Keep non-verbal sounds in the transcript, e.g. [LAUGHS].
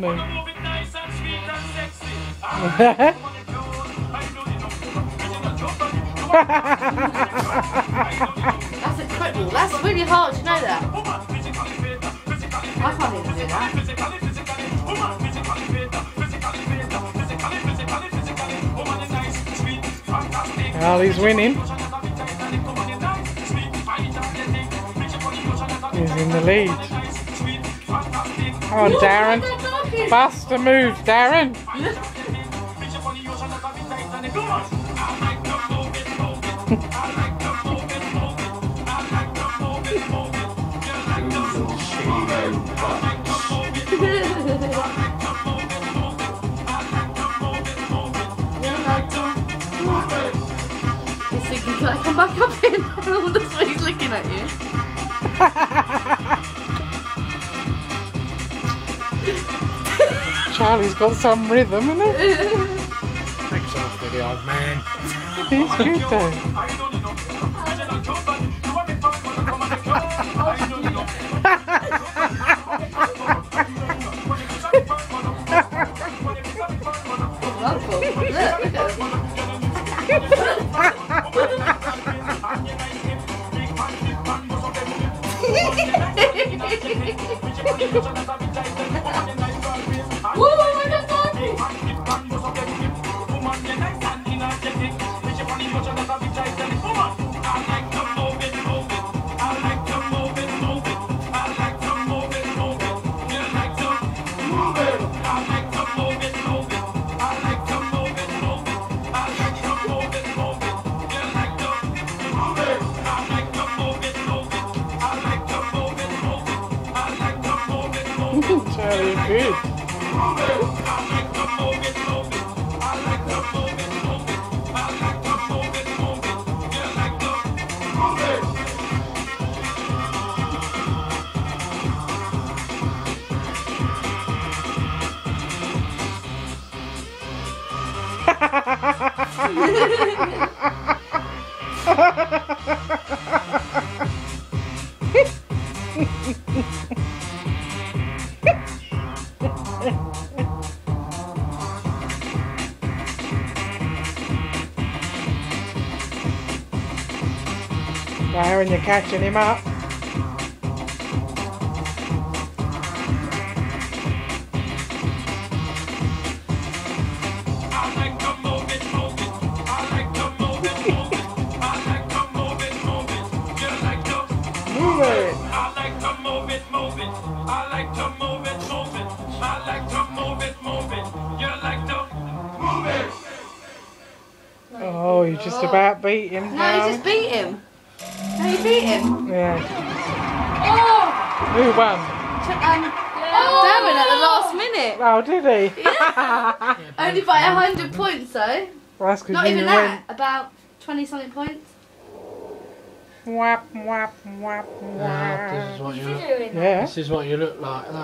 Know. That's incredible. That's really hard. You know that? I can't even do that. Ah, physically, physically, He's in the lead. Come on, Darren. Faster move, Darren. He's thinking, can I come back up in? That's why he's looking at you. [LAUGHS] Charlie's got some rhythm, isn't it? Thanks after the old man. He's good though. 何? [LAUGHS] Charlie, [LAUGHS] good. You like to move it. Oh, you just about beat him, No, you Darren. just beat him. No, you beat him. Yeah. Oh! Who won? Um, Darren at the last minute. Oh, did he? [LAUGHS] Only by a hundred points though. Well, that's Not you even win. that. About twenty something points. Whap, whap, whap, Now, this is what you look. Yeah. This is what you look like. Look.